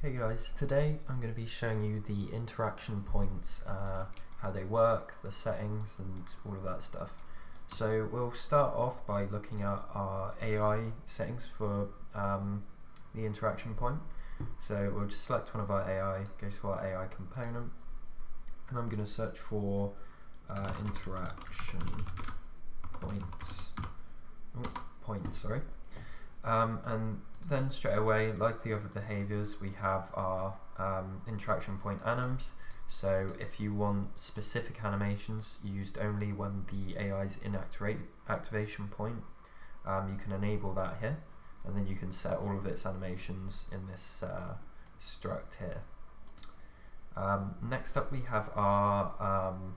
Hey guys, today I'm going to be showing you the interaction points, uh, how they work, the settings and all of that stuff. So we'll start off by looking at our AI settings for um, the interaction point. So we'll just select one of our AI, go to our AI component, and I'm going to search for uh, interaction points, oh, points, sorry. Um, and then straight away, like the other behaviors, we have our um, interaction point anims. So if you want specific animations used only when the AI is in activation point, um, you can enable that here, and then you can set all of its animations in this uh, struct here. Um, next up, we have our um,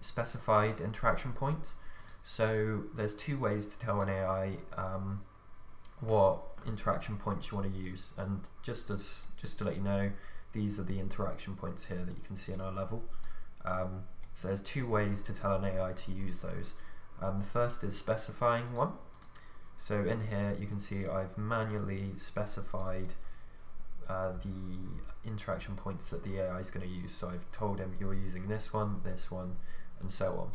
specified interaction points. So there's two ways to tell an AI um, what interaction points you want to use and just as just to let you know these are the interaction points here that you can see in our level. Um, so there's two ways to tell an AI to use those. Um, the first is specifying one. So in here you can see I've manually specified uh, the interaction points that the AI is going to use. So I've told him you're using this one, this one and so on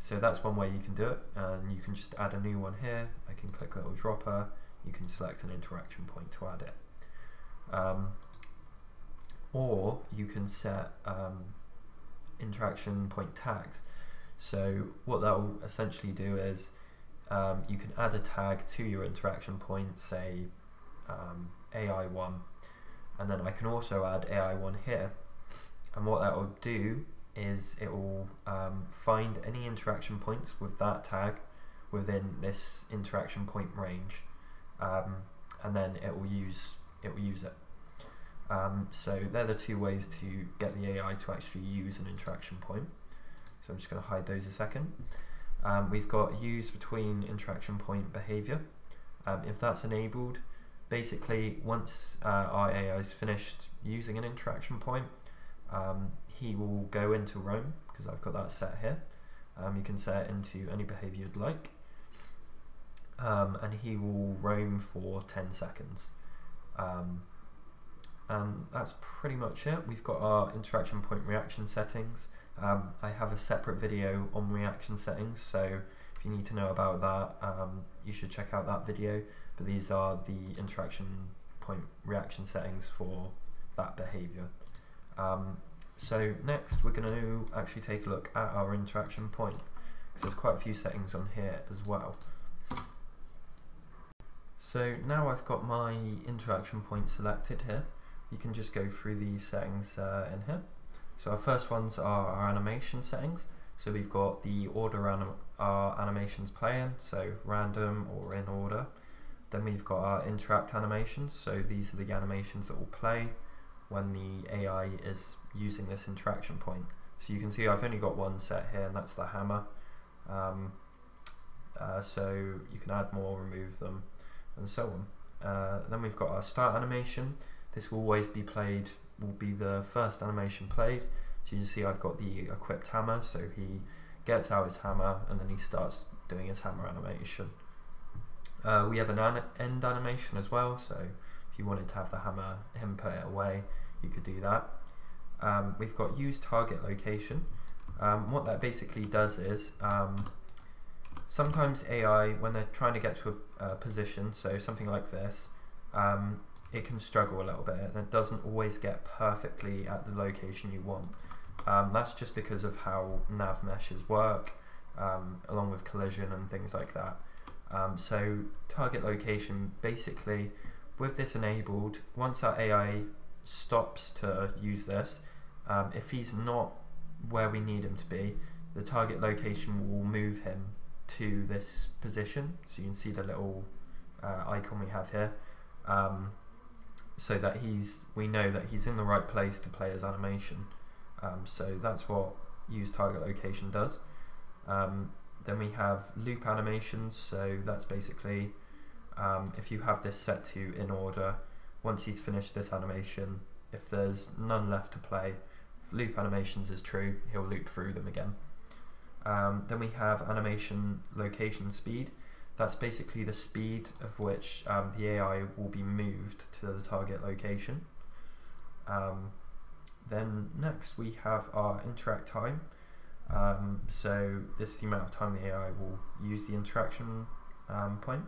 so that's one way you can do it, and you can just add a new one here. I can click little dropper, you can select an interaction point to add it. Um, or you can set um, interaction point tags. So what that will essentially do is um, you can add a tag to your interaction point, say um, AI1, and then I can also add AI1 here. And what that will do is it will um, find any interaction points with that tag within this interaction point range um, and then it will use it will use it. Um, so they're the two ways to get the AI to actually use an interaction point. So I'm just going to hide those a second. Um, we've got use between interaction point behavior. Um, if that's enabled basically once uh, our AI is finished using an interaction point um, he will go into roam because I've got that set here. Um, you can set it into any behavior you'd like. Um, and he will roam for 10 seconds. Um, and that's pretty much it. We've got our interaction point reaction settings. Um, I have a separate video on reaction settings, so if you need to know about that, um, you should check out that video. But these are the interaction point reaction settings for that behavior. Um, so next we're going to actually take a look at our interaction point because there's quite a few settings on here as well. So now I've got my interaction point selected here, you can just go through these settings uh, in here. So our first ones are our animation settings. So we've got the order anim our animations playing, so random or in order. Then we've got our interact animations, so these are the animations that will play when the AI is using this interaction point. So you can see I've only got one set here and that's the hammer. Um, uh, so you can add more, remove them and so on. Uh, then we've got our start animation. This will always be played, will be the first animation played. So you can see I've got the equipped hammer, so he gets out his hammer and then he starts doing his hammer animation. Uh, we have an end animation as well, so if you wanted to have the hammer, him put it away, you could do that. Um, we've got use target location. Um, what that basically does is um, sometimes AI, when they're trying to get to a, a position, so something like this, um, it can struggle a little bit and it doesn't always get perfectly at the location you want. Um, that's just because of how nav meshes work, um, along with collision and things like that. so target location basically with this enabled, once our AI stops to use this, um, if he's not where we need him to be, the target location will move him to this position. So you can see the little uh, icon we have here. Um, so that he's, we know that he's in the right place to play his animation. Um, so that's what use target location does. Um, then we have loop animations, so that's basically um, if you have this set to in order, once he's finished this animation, if there's none left to play, loop animations is true, he'll loop through them again. Um, then we have animation location speed. That's basically the speed of which um, the AI will be moved to the target location. Um, then next we have our interact time. Um, so this is the amount of time the AI will use the interaction um, point.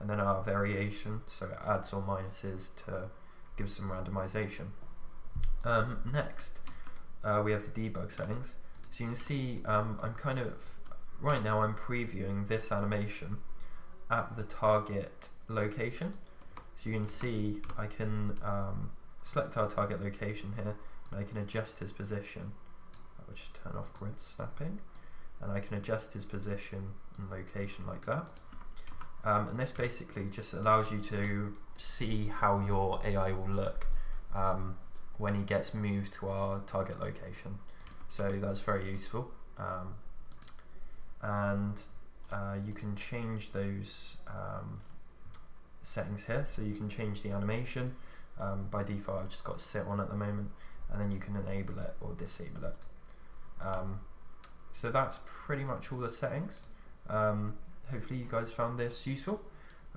And then our variation, so adds or minuses to give some randomization. Um, next, uh, we have the debug settings. So you can see um, I'm kind of, right now I'm previewing this animation at the target location. So you can see I can um, select our target location here and I can adjust his position. I will just turn off grid snapping and I can adjust his position and location like that. Um, and this basically just allows you to see how your AI will look um, when he gets moved to our target location. So that's very useful. Um, and uh, you can change those um, settings here. So you can change the animation. Um, by default, I've just got sit on at the moment, and then you can enable it or disable it. Um, so that's pretty much all the settings. Um, hopefully you guys found this useful.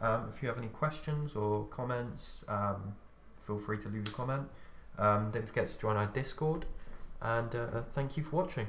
Um, if you have any questions or comments, um, feel free to leave a comment. don't forget to join our Discord, and uh, thank you for watching.